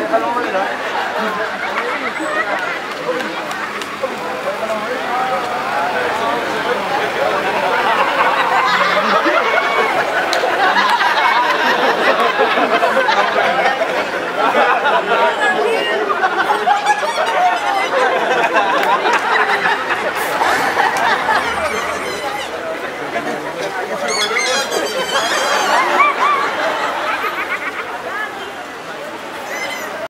Voy a